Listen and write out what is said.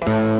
Bye.